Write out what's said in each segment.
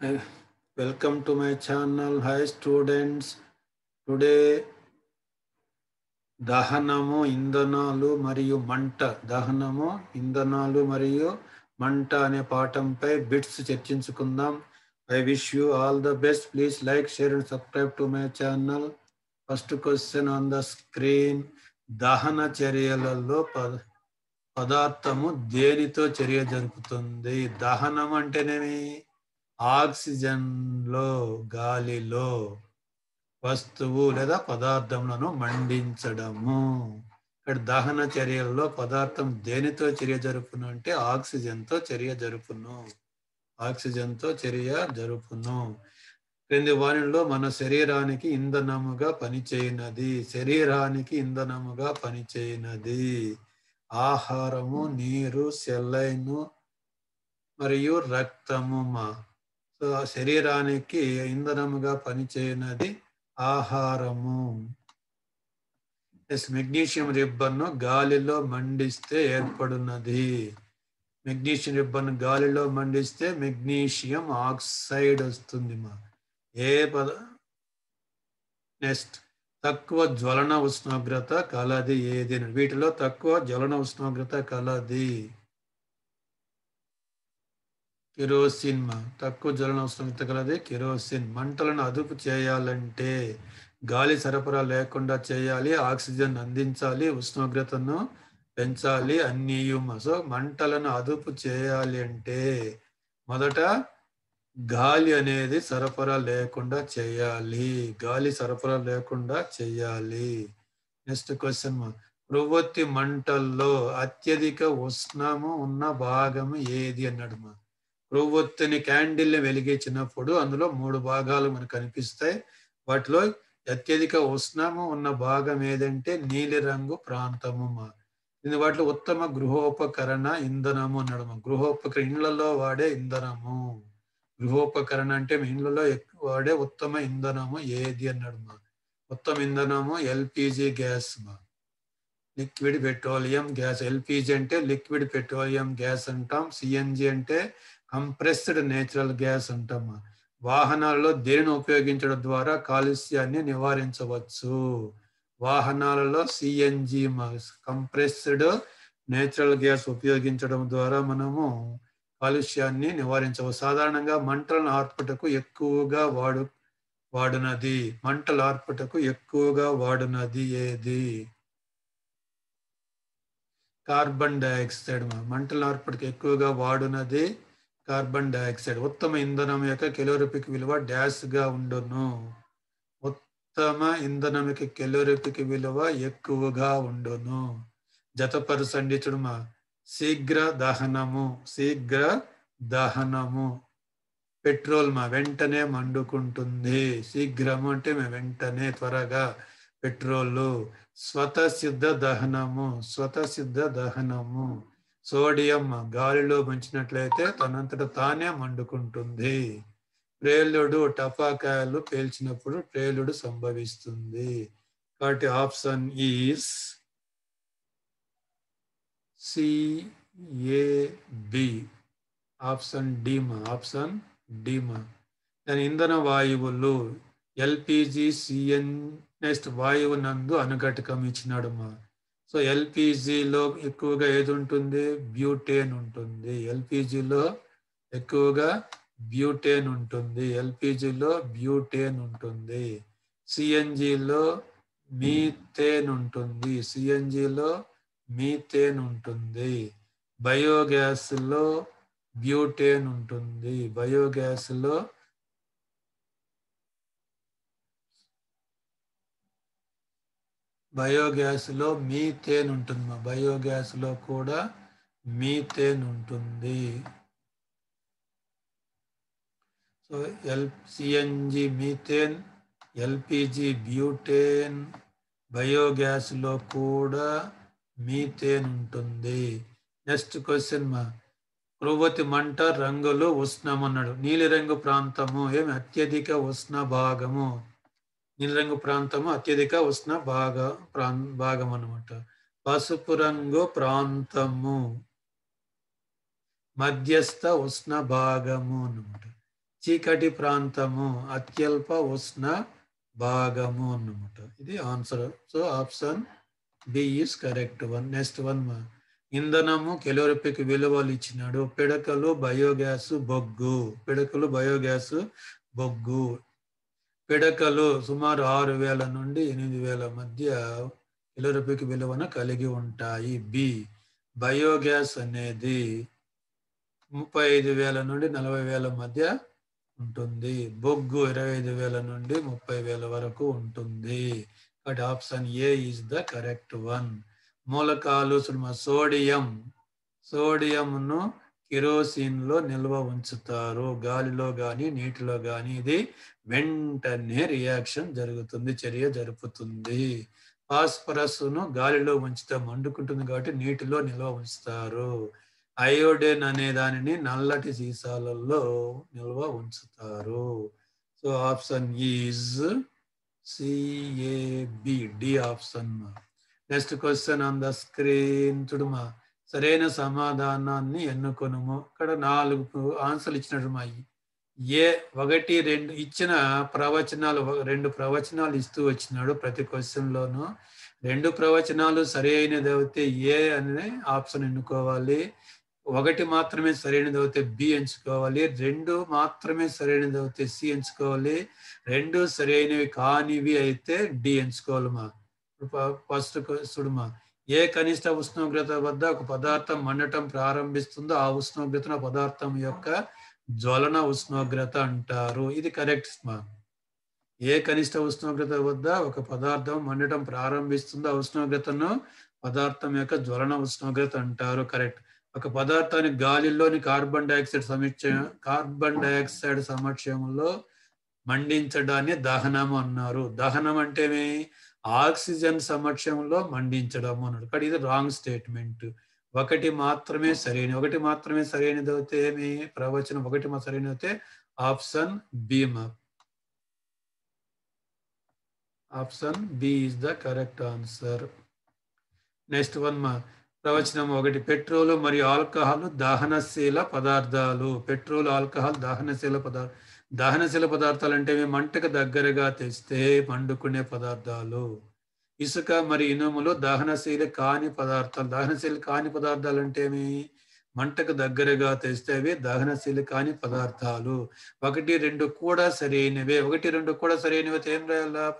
Hi, welcome to my channel. Hi students today దహనము ఇంధనాలు మరియు మంట. దహనము ఇంధనాలు మరియు మంట అనే పాఠంపై బిట్స్ చర్చించుకుందాం. I wish you all the best please like share and subscribe to my channel first question on the screen దహన చర్యలలో పద పదార్థము దేనితో చర్య జరుపుతుంది? దహనం అంటేనేమి? ఆక్సిజన్లో గాలిలో వస్తువు లేదా పదార్థములను మండించడము. ఇక్కడ దహన చర్యల్లో పదార్థం దేనితో చర్య జరుపును అంటే ఆక్సిజన్తో చర్య జరుపును. ఆక్సిజన్తో చర్య జరుపును. క్రింది వానిలో మన శరీరానికి ఇంధనముగా పనిచేయనది. శరీరానికి ఇంధనముగా పనిచేయనది. ఆహారము నీరు సెల్లైను మరియు రక్తము మా సో శరీరానికి ఇంధనముగా పనిచేయనది ఆహారము. ఎస్ మెగ్నీషియం రిబ్బన్ను గాలిలో మండిస్తే ఏర్పడున్నది. మెగ్నీషియం రిబ్బన్ గాలిలో మండిస్తే మెగ్నీషియం ఆక్సైడ్ వస్తుంది మా. ఏ పద నెక్స్ట్ తక్కువ జ్వలన ఉష్ణోగ్రత కలది ఏది? వీటిలో తక్కువ జ్వలన ఉష్ణోగ్రత కలది. కిరోసిన్ తక్కువ జ్వలన ఉష్ణోగ్రత గలది కిరోసిన్. మంటలను అదుపు చేయాలంటే గాలి సరఫరా లేకుండా చేయాలి ఆక్సిజన్ అందించాలి ఉష్ణోగ్రతను పెంచాలి అన్నీయుమ. సో మంటలను అదుపు చేయాలి అంటే మొదట గాలి అనేది సరఫరా లేకుండా చేయాలి. గాలి సరఫరా లేకుండా చేయాలి. నెక్స్ట్ క్వశ్చన్ ప్రవృత్తి మంటల్లో అత్యధిక ఉష్ణము ఉన్న భాగము ఏది అన్నాడు మా. క్రొవ్వొత్తిని క్యాండిల్ని వెలిగించినప్పుడు అందులో మూడు భాగాలు మనకు కనిపిస్తాయి. వాటిలో అత్యధిక ఉష్ణము ఉన్న భాగం ఏదంటే నీలిరంగు ప్రాంతము మా. ఇది వాటిలో ఉత్తమ గృహోపకరణ ఇంధనము అనడము గృహోపకరణ ఇండ్లలో వాడే ఇంధనము. గృహోపకరణ అంటే మీ ఇండ్లలో ఎక్కువ వాడే ఉత్తమ ఇంధనము ఏది అన్నాడు ఉత్తమ ఇంధనము ఎల్పిజి గ్యాస్ మా. లిక్విడ్ పెట్రోలియం గ్యాస్ ఎల్పిజి అంటే లిక్విడ్ పెట్రోలియం గ్యాస్ అంటాం. సిఎన్జి అంటే కంప్రెస్డ్ నేచురల్ గ్యాస్ అంటాం వాహనాల్లో దేనిని ఉపయోగించడం ద్వారా కాలుష్యాన్ని నివారించవచ్చు? వాహనాలలో సిఎన్జి కంప్రెస్డ్ నేచురల్ గ్యాస్ ఉపయోగించడం ద్వారా మనము కాలుష్యాన్ని నివారించవచ్చు. సాధారణంగా మంటలను ఆర్పుటకు ఎక్కువగా వాడు వాడునది. మంటలు ఆర్పుటకు ఎక్కువగా వాడునది ఏది? కార్బన్ డైఆక్సైడ్ మంటలు ఆర్పుటకు ఎక్కువగా వాడునది కార్బన్ డైఆక్సైడ్ ఉత్తమ ఇంధనం యొక్క కెలోరిపిక్ విలువ డాష్గా ఉండును. ఉత్తమ ఇంధనం యొక్క కెలోరిపిక్ విలువ ఎక్కువగా ఉండును. జతపరచండి చూడమా. శీఘ్ర దహనము శీఘ్ర దహనము. పెట్రోల్ మా వెంటనే మండుకుంటుంది. శీఘ్రము అంటే మేము వెంటనే త్వరగా పెట్రోల్. స్వతసిద్ధ దహనము స్వతసిద్ధ దహనము. సోడియం గాలిలో ముంచినట్లయితే తనంతట తానే మండుకుంటుంది. ప్రేలుడు టపాకాయలు పేల్చినప్పుడు ప్రేలుడు సంభవిస్తుంది. కాబట్టి option is C A B option డిమా option డిమా దాని ఇంధన వాయువులు ఎల్పిజి సిఎన్ నెక్స్ట్ వాయువు నందు అనుఘటకం ఇచ్చినాడు మా. సో ఎల్పిజిలో ఎక్కువగా ఏది ఉంటుంది బ్యూటేన్ ఉంటుంది. ఎల్పిజిలో ఎక్కువగా బ్యూటేన్ ఉంటుంది. ఎల్పిజిలో బ్యూటేన్ ఉంటుంది. సిఎన్జిలో మీథేన్ ఉంటుంది. సిఎన్జిలో మీథేన్ ఉంటుంది. బయోగ్యాస్లో బ్యూటేన్ ఉంటుంది. బయోగ్యాస్లో బయోగ్యాస్లో మీథేన్ ఉంటుంది మా బయోగ్యాస్లో కూడా మీథేన్ ఉంటుంది. So L CNG methane LPG butane బయోగ్యాస్లో కూడా మీథేన్ ఉంటుంది. నెక్స్ట్ క్వశ్చన్ మా. క్రొవ్వొత్తి మంట రంగులు ఉష్ణమన్నాడు. నీలిరంగు ప్రాంతము ఏమి? అత్యధిక ఉష్ణ భాగము. నీలిరంగు ప్రాంతము అత్యధిక ఉష్ణ భాగ ప్రాం భాగం అనమాట పసుపు రంగు ప్రాంతము. మధ్యస్థ ఉష్ణ భాగము అనమాట చీకటి ప్రాంతము అత్యల్ప ఉష్ణ భాగము అన్నమాట. ఇది answer. So option B is correct one. Next one ఇంధనము calorific విలువలు ఇచ్చినాడు. పిడకలు బయోగ్యాస్ బొగ్గు. పిడకలు బయోగ్యాస్ బొగ్గు. పిడకలు సుమారు ఆరు వేల నుండి ఎనిమిది వేల మధ్య కెలోరిపిక్ విలువను కలిగి ఉంటాయి. బి బయోగ్యాస్ అనేది ముప్పై ఐదు వేల నుండి నలభై వేల మధ్య ఉంటుంది. బొగ్గు ఇరవై ఐదు వేల నుండి ముప్పై వేల వరకు ఉంటుంది. But option A is the correct one మూలకాలు సోడియం. సోడియంను కిరోసిన్లో నిల్వ ఉంచుతారు. గాలిలో కానీ నీటిలో కానీ ఇది వెంటనే రియాక్షన్ జరుగుతుంది చర్య జరుపుతుంది. ఫాస్ఫరస్ను గాలిలో ఉంచితే మండుకుంటుంది కాబట్టి నీటిలో నిల్వ ఉంచుతారు. అయోడిన్ అనే దానిని నల్లటి సీసాలలో నిల్వ ఉంచుతారు. So option is C A B D option. Next question on the screen. చూడుమా. సరైన సమాధానాన్ని ఎన్నుకొనుము. ఇక్కడ నాలుగు ఆన్సర్లు ఇచ్చినట్టు మా ఏ ఒకటి రెండు ఇచ్చిన ప్రవచనాలు రెండు ప్రవచనాలు ఇస్తూ వచ్చినాడు ప్రతి క్వశ్చన్లోనూ రెండు ప్రవచనాలు సరి అయినది అయితే ఏ అనే ఆప్షన్ ఎన్నుకోవాలి. ఒకటి మాత్రమే సరైనది అయితే బి ఎంచుకోవాలి. రెండు మాత్రమే సరైనది అయితే సి ఎంచుకోవాలి. రెండు సరైనవి కానివి అయితే డి ఎంచుకోవాలి మా ఫస్ట్ చూడమా ఏ కనిష్ట ఉష్ణోగ్రత వద్ద ఒక పదార్థం మండటం ప్రారంభిస్తుందో ఆ ఉష్ణోగ్రతను పదార్థం యొక్క జ్వలన ఉష్ణోగ్రత అంటారు. ఇది కరెక్ట్ మా. ఏ కనిష్ట ఉష్ణోగ్రత వద్ద ఒక పదార్థం మండటం ప్రారంభిస్తుందో ఆ ఉష్ణోగ్రతను పదార్థం యొక్క జ్వలన ఉష్ణోగ్రత అంటారు. కరెక్ట్. ఒక పదార్థాన్ని గాలిలోని కార్బన్ డైఆక్సైడ్ సమక్ష కార్బన్ డైఆక్సైడ్ సమక్షంలో మండించడాన్ని దహనము అన్నారు. దహనం అంటే ఆక్సిజన్ సమక్షంలో మండించడం అన్నాడు. కానీ ఇది రాంగ్ స్టేట్మెంట్ ఒకటి మాత్రమే సరైన ఒకటి మాత్రమే సరైనది అయితే ఏమి? ప్రవచనం ఒకటి మా సరైనది అయితే option B option B is the correct answer next one మా. ప్రవచనం ఒకటి పెట్రోల్ మరియు ఆల్కహాల్ దహనశీల పదార్థాలు. పెట్రోల్ ఆల్కహాల్ దహనశీల పదార్థాలు దహనశీల పదార్థాలు అంటే మంటకు దగ్గరగా తెస్తే మండుకునే పదార్థాలు. ఇసుక మరి ఇనుములు దహనశీల కాని పదార్థాలు దహనశీల కాని పదార్థాలు అంటే ఏమి? మంటకు దగ్గరగా తెస్తే అవి దహనశీల కాని పదార్థాలు. ఒకటి రెండు కూడా సరైనవే. ఒకటి రెండు కూడా సరైనవి ఏం రాయాలా?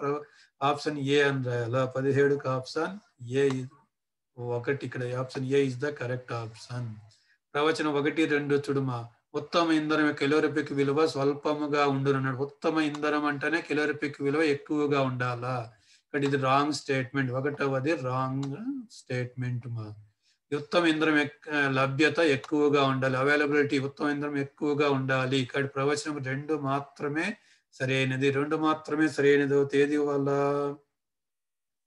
ఆప్షన్ ఏ అని రాయాలా? పదిహేడుకి ఆప్షన్ ఏ ఒకటి ఇక్కడ option A is the correct option. ప్రవచనం ఒకటి రెండు చుడుమా? ఉత్తమ ఇంధనం కెలోరిపిక్ విలువ స్వల్పముగా ఉండునన్నాడు ఉత్తమ ఇంధనం అంటేనే కెలోరిపిక్ విలువ ఎక్కువగా ఉండాలా? ఇక్కడ ఇది రాంగ్ స్టేట్మెంట్ ఒకటవది రాంగ్ స్టేట్మెంట్ మా. ఉత్తమ ఇంధనం లభ్యత ఎక్కువగా ఉండాలి. అవైలబిలిటీ ఉత్తమ ఇంధనం ఎక్కువగా ఉండాలి. ఇక్కడ ప్రవచనం రెండు మాత్రమే సరైనది. రెండు మాత్రమే సరైనది. తేదీ వల్ల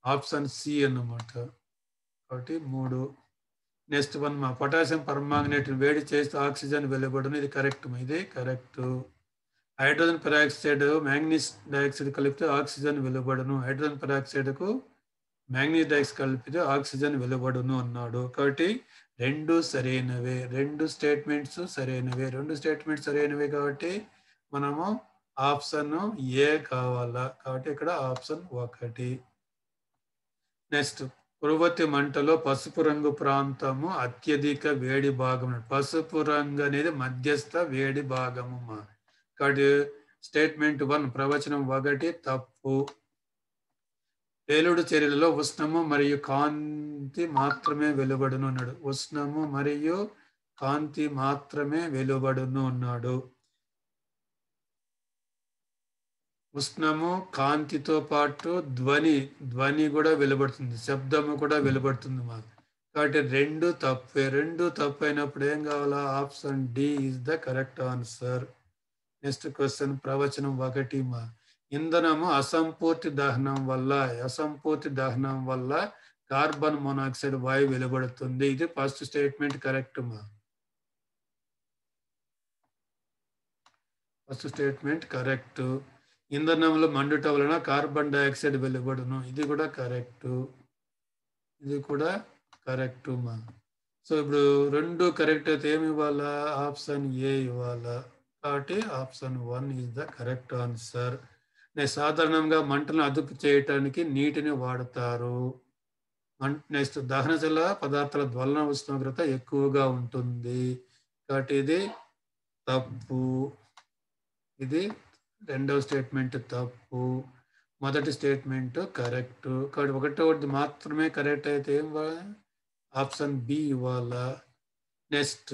ఆప్షన్ సి అన్నమాట. కాబట్టి మూడు నెక్స్ట్ వన్ మా పొటాషియం పర్మాంగనేట్ వేడి చేస్తే ఆక్సిజన్ వెలువడును. ఇది కరెక్ట్ ఇది correct hydrogen peroxide manganese dioxide కలిపితే ఆక్సిజన్ వెలువడను. హైడ్రోజన్ పెరాక్సైడ్కు మ్యాంగ్నీస్ డైఆక్సైడ్ కలిపితే ఆక్సిజన్ వెలువడును అన్నాడు. కాబట్టి రెండు సరైనవే రెండు స్టేట్మెంట్స్ సరైనవే రెండు స్టేట్మెంట్స్ సరైనవే కాబట్టి మనము ఆప్షన్ ఏ కావాలా? కాబట్టి ఇక్కడ ఆప్షన్ ఒకటి. నెక్స్ట్ పురువతి మంటలో పసుపు రంగు ప్రాంతము అత్యధిక వేడి భాగం పసుపు రంగు అనేది మధ్యస్థ వేడి భాగము మా. కాబట్టి స్టేట్మెంట్ వన్ ప్రవచనం ఒకటి తప్పు. వేలుడు చర్యలలో ఉష్ణము మరియు కాంతి మాత్రమే వెలువడును అన్నాడు. ఉష్ణము మరియు కాంతి మాత్రమే వెలువడును అన్నాడు. ఉష్ణము కాంతితో పాటు ధ్వని ధ్వని కూడా వెలువడుతుంది శబ్దము కూడా వెలువడుతుంది మాకు. కాబట్టి రెండు తప్పే రెండు తప్పు అయినప్పుడు ఏం కావాలా? Option D is the correct answer. Next question ప్రవచనం ఒకటి మా. ఇంధనము అసంపూర్తి దహనం వల్ల అసంపూర్తి దహనం వల్ల కార్బన్ మోనాక్సైడ్ వాయువు వెలువడుతుంది. ఇది ఫస్ట్ స్టేట్మెంట్ కరెక్ట్ మా. First statement correct. ఇంధనంలో మండుట వలన కార్బన్ డైఆక్సైడ్ వెలువడును. ఇది కూడా కరెక్ట్ ఇది కూడా కరెక్ట్ మా. సో ఇప్పుడు రెండు కరెక్ట్ అయితే ఏమి ఇవ్వాలా? ఆప్షన్ ఏ ఇవ్వాలా? కాబట్టి option one is the correct answer నేను సాధారణంగా మంటను అదుపు చేయటానికి నీటిని వాడతారు. నెక్స్ట్ దహనశల పదార్థాల జ్వలన ఉష్ణోగ్రత ఎక్కువగా ఉంటుంది. కాబట్టి ఇది తప్పు. ఇది రెండవ స్టేట్మెంట్ తప్పు మొదటి స్టేట్మెంట్ కరెక్ట్ కాబట్టి ఒకటో ఒకటి మాత్రమే కరెక్ట్ అయితే ఏం ఆప్షన్ బి ఇవ్వాలా. నెక్స్ట్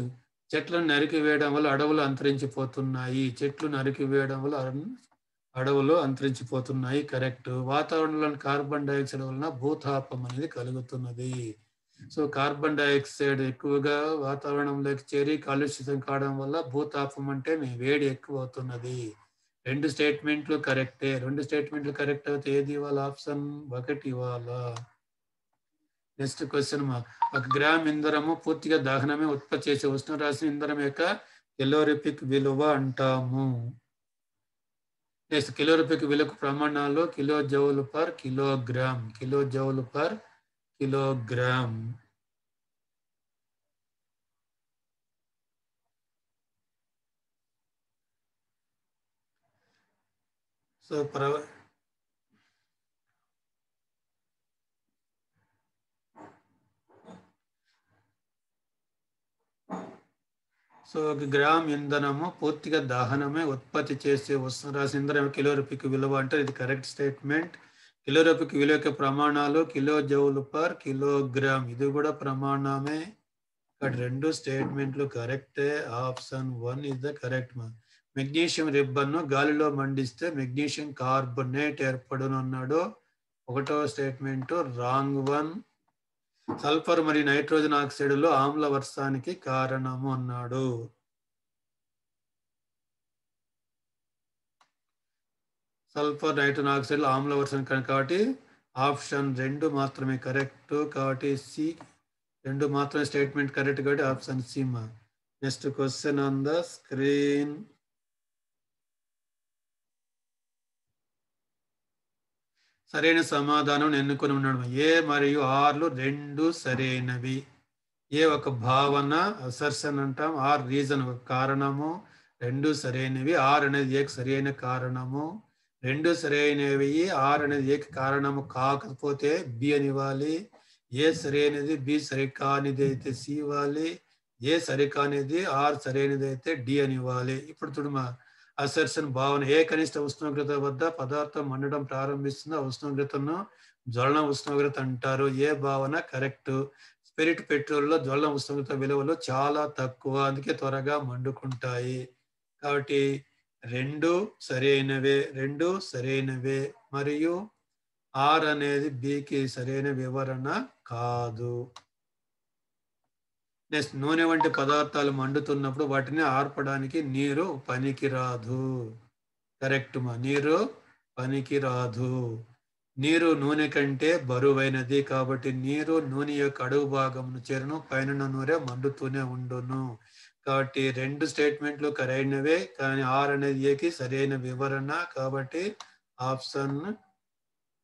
చెట్లను నరికివేయడం వల్ల అడవులు అంతరించిపోతున్నాయి. చెట్లు నరికివేయడం వల్ల అడవులు అంతరించిపోతున్నాయి. కరెక్ట్ వాతావరణంలోని కార్బన్ డైఆక్సైడ్ వలన భూతాపం అనేది కలుగుతున్నది. సో కార్బన్ డైఆక్సైడ్ ఎక్కువగా వాతావరణంలోకి చేరి కాలుష్యం కావడం వల్ల భూతాపం అంటే మీ వేడి ఎక్కువ అవుతున్నది. రెండు స్టేట్మెంట్లు కరెక్టే. రెండు స్టేట్మెంట్లు కరెక్ట్ అవుతే ఏది ఇవ్వాలి? ఆప్షన్ ఒకటి ఇవ్వాలా? నెక్స్ట్ క్వశ్చన్ ఒక గ్రామ్ ఇంధనము పూర్తిగా దహనమే ఉత్పత్తి చేసే ఉష్ణరాశి ఇంధనం యొక్క కిలోరిపిక్ విలువ అంటాము. నెక్స్ట్ కిలోరిపిక్ విలువ ప్రమాణాలు kilo joule per kilogram. Kilo joule per kilogram. So ప్రవ so ఒక గ్రామ్ ఇంధనము పూర్తిగా దహనమే ఉత్పత్తి చేసే ఉష్ణరాశి ఇంధనం కిలోరూపిక్ విలువ అంటే ఇది కరెక్ట్ స్టేట్మెంట్. కిలోరూపిక్ విలువ యొక్క ప్రమాణాలు కిలో జౌలు పర్ కిలోగ్రామ్. ఇది కూడా ప్రమాణమే. ఇక్కడ రెండు స్టేట్మెంట్లు కరెక్టే. Option one is the correct magnesium రిబ్బన్ను గాలిలో మండిస్తే మెగ్నీషియం కార్బొనేట్ ఏర్పడును అన్నాడు. ఒకటో స్టేట్మెంట్ రాంగ్ వన్. సల్ఫర్ మరియు నైట్రోజన్ ఆక్సైడ్లో ఆమ్ల వర్షానికి కారణము అన్నాడు. సల్ఫర్ నైట్రోజన్ ఆక్సైడ్ ఆమ్ల వర్షానికి కారణం కాబట్టి ఆప్షన్ రెండు మాత్రమే కరెక్ట్ కాబట్టి సి. రెండు మాత్రమే స్టేట్మెంట్ కరెక్ట్ కాబట్టి ఆప్షన్ సి మా. Next question on the screen. సరైన సమాధానం ఎన్నుకొని ఉన్నాడు ఏ మరియు ఆర్లు రెండు సరైనవి. ఏ ఒక భావన అసర్షన్ అంటాం. ఆర్ రీజన్ ఒక కారణము రెండు సరైనవి. ఆర్ అనేది ఏక సరైన కారణము. రెండు సరైనవి ఆర్ అనేది ఏక కారణము కాకపోతే బి అని ఇవ్వాలి. ఏ సరైనది బి సరికానిది అయితే సి ఇవ్వాలి. ఏ సరికానిది ఆర్ సరైనది అయితే డి అని ఇవ్వాలి. ఇప్పుడు చూడమా అసర్షన్ భావన. ఏ కనిష్ట ఉష్ణోగ్రత వద్ద పదార్థం మండడం ప్రారంభిస్తుందో ఉష్ణోగ్రతను జ్వలన ఉష్ణోగ్రత అంటారు. ఏ భావన? కరెక్ట్. స్పిరిట్ పెట్రోల్లో జ్వలన ఉష్ణోగ్రత విలువలు చాలా తక్కువ. అందుకే త్వరగా మండుకుంటాయి. కాబట్టి రెండు సరైనవే రెండు సరైనవే మరియు ఆర్ అనేది బికి సరైన వివరణ కాదు. ప్లస్ నూనె వంటి పదార్థాలు మండుతున్నప్పుడు వాటిని ఆర్పడానికి నీరు పనికిరాదు. కరెక్ట్ మా. నీరు పనికిరాదు. నీరు నూనె కంటే బరువైనది కాబట్టి నీరు నూనె యొక్క అడుగు భాగమును చేరును పైన నూనె మండుతూనే ఉండును. కాబట్టి రెండు స్టేట్మెంట్లు కరైనవే కానీ ఆర్ అనేది ఏకి సరైన వివరణ కాబట్టి option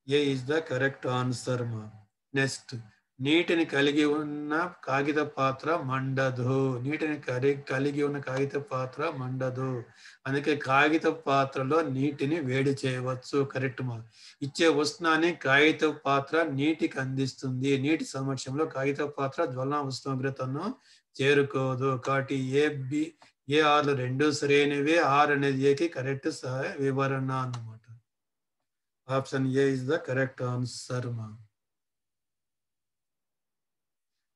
A is the correct answer మా. నెక్స్ట్ నీటిని కలిగి ఉన్న కాగిత పాత్ర మండదు. నీటిని కరి కలిగి ఉన్న కాగిత పాత్ర మండదు. అందుకే కాగిత పాత్రలో నీటిని వేడి చేయవచ్చు. కరెక్ట్ మా? ఇచ్చే ఉష్ణాన్ని కాగిత పాత్ర నీటికి అందిస్తుంది. నీటి సమక్షంలో కాగిత పాత్ర జ్వలన ఉష్ణోగ్రతను చేరుకోదు. కాబట్టి ఏ బి ఏ ఆర్లు రెండు సరైనవి. ఆర్ అనేది ఏకి కరెక్ట్ వివరణ అన్నమాట. Option A is the correct answer మా?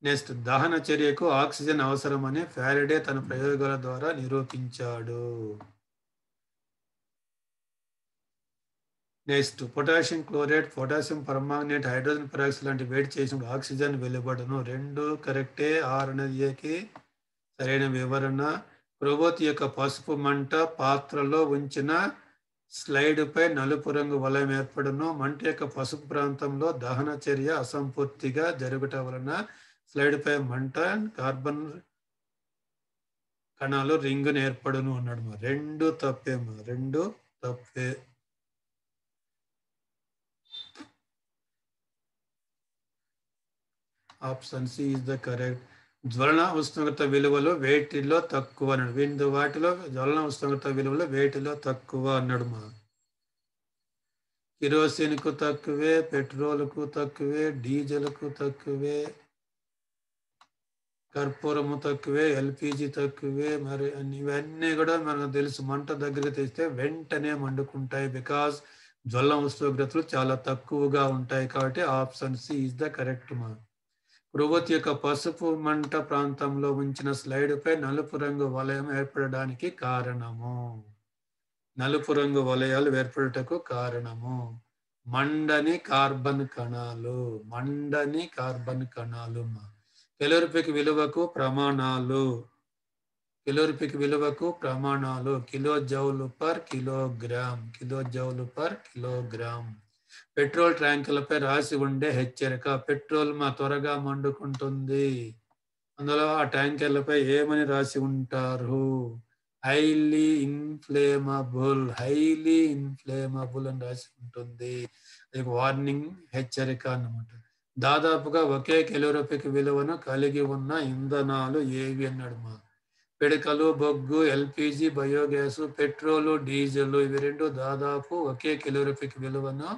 నెక్స్ట్ దహన చర్యకు ఆక్సిజన్ అవసరమని ఫ్యారడే తన ప్రయోగాల ద్వారా నిరూపించాడు. Next potassium chloride potassium permanganate hydrogen peroxide లాంటి వేడి చేసినప్పుడు ఆక్సిజన్ వెలువడను. రెండు కరెక్టే. ఆర్ అనేది ఏకి? సరైన వివరణ. క్రొబోతి యొక్క పసుపు మంట పాత్రలో ఉంచిన స్లైడ్పై నలుపు రంగు వలయం ఏర్పడను. మంట యొక్క పసుపు ప్రాంతంలో దహన చర్య అసంపూర్తిగా జరుగుట వలన స్లైడ్ పై మంట కార్బన్ కణాలు రింగ్ ఏర్పడును అన్నాడు రెండు తప్పేమో రెండు తప్పే. Option C is the correct. జ్వలన ఉష్ణోగ్రత విలువలు వేటిలో తక్కువ అన్నాడు. విందు వాటిలో జ్వలన ఉష్ణోగ్రత విలువలు వేటిలో తక్కువ అన్నాడు మా. కిరోసిన్కు తక్కువే పెట్రోల్కు తక్కువే డీజిల్కు తక్కువే. కర్పూరము తక్కువే ఎల్పిజి తక్కువే మరి ఇవన్నీ కూడా మనకు తెలుసు. మంట దగ్గరికి తెస్తే వెంటనే మండుకుంటాయి బికాస్ జ్వలం ఉష్ణోగ్రతలు చాలా తక్కువగా ఉంటాయి కాబట్టి option C is the correct మా కృవతి యొక్క పసుపు మంట ప్రాంతంలో ఉంచిన స్లైడ్పై నలుపు రంగు వలయం ఏర్పడడానికి కారణము. నలుపు రంగు వలయాలు ఏర్పడుటకు కారణము. మండని కార్బన్ కణాలు మండని కార్బన్ కణాలు మా. కెలోరిఫిక్ విలువకు ప్రమాణాలు. కెలోరిఫిక్ విలువకు ప్రమాణాలు. Kilo joule per kilogram. Kilo joule per kilogram. Petrol ట్యాంకులపై రాసి ఉండే హెచ్చరిక. పెట్రోల్ మా త్వరగా మండుకుంటుంది. అందులో ఆ ట్యాంకర్లపై ఏమని రాసి ఉంటారు? హైలీ ఇన్ఫ్లేమబుల్ హైలీ ఇన్ఫ్లేమబుల్ అని రాసి ఉంటుంది. అది వార్నింగ్ హెచ్చరిక అన్నమాట. దాదాపుగా ఒకే కెలోరపిక్ విలువను కలిగి ఉన్న ఇంధనాలు ఏవి అన్నాడు మా. పిడకలు బొగ్గు ఎల్పిజి బయోగ్యాస్ పెట్రోలు డీజిల్ ఇవి రెండు దాదాపు ఒకే కెలోరిఫిక్ విలువను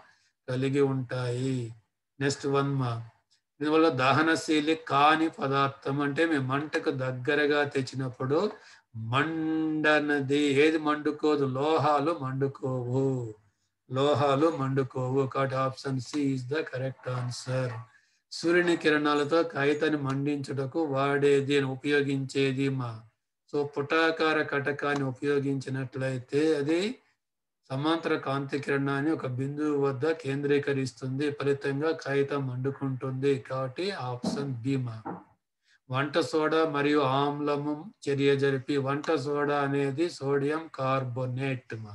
కలిగి ఉంటాయి. నెక్స్ట్ వన్ మా. దీనివల్ల దహనశీలి కాని పదార్థం అంటే మేము మంటకు దగ్గరగా తెచ్చినప్పుడు మండనది. ఏది మండుకోదు? లోహాలు మండుకోవు. లోహాలు మండుకోవు. కాబట్టి option C is the correct answer. సూర్యుని కిరణాలతో కాగితాన్ని మండించుటకు వాడేది అని ఉపయోగించేది మా. సో పుటాకార కటకాన్ని ఉపయోగించినట్లయితే అది సమాంతర కాంతి కిరణాన్ని ఒక బిందువు వద్ద కేంద్రీకరిస్తుంది. ఫలితంగా కాగితం మండుకుంటుంది. కాబట్టి ఆప్షన్ బీమా వంట సోడా మరియు ఆమ్లము చర్య జరిపి వంట సోడా అనేది సోడియం కార్బోనేట్ మా.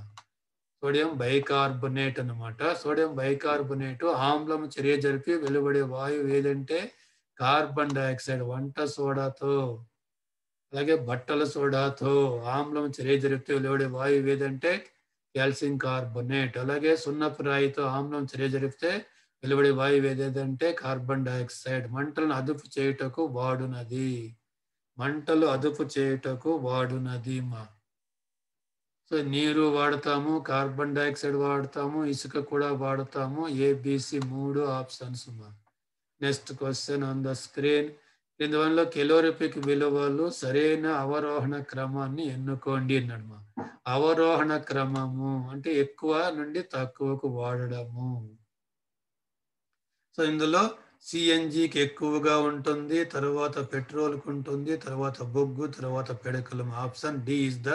సోడియం బైకార్బొనేట్ అన్నమాట. సోడియం బైకార్బొనేట్ ఆమ్లం చర్య జరిపి వెలువడే వాయువు ఏదంటే కార్బన్ డైఆక్సైడ్ వంట సోడాతో అలాగే బట్టల సోడాతో ఆమ్లం చర్య జరిపితే వెలువడే వాయువు ఏదంటే కాల్షియం కార్బోనేట్. అలాగే సున్నపు రాయితో ఆమ్లం చర్య జరిపితే వెలువడే వాయువు ఏదేదంటే కార్బన్ డైఆక్సైడ్. మంటలను అదుపు చేయుటకు వాడునది. మంటలు అదుపు చేయుటకు వాడునది మా. సో నీరు వాడతాము కార్బన్ డైఆక్సైడ్ వాడతాము ఇసుక కూడా వాడతాము. ఏబిసి మూడు ఆప్షన్స్ మా. Next question on the screen ఇందువల్ల కెలోరిపిక్ విలువలు సరైన అవరోహణ క్రమాన్ని ఎన్నుకోండి అన్నాడు మా. అవరోహణ క్రమము అంటే ఎక్కువ నుండి తక్కువకు వాడడము. సో ఇందులో సిఎన్జికి ఎక్కువగా ఉంటుంది తర్వాత పెట్రోల్కి ఉంటుంది తర్వాత బొగ్గు తర్వాత పెడకలం. Option D is the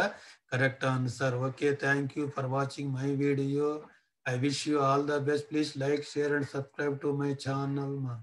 correct answer. Okay, thank you for watching my video. I wish you all the best. Please like, share and subscribe to my channel.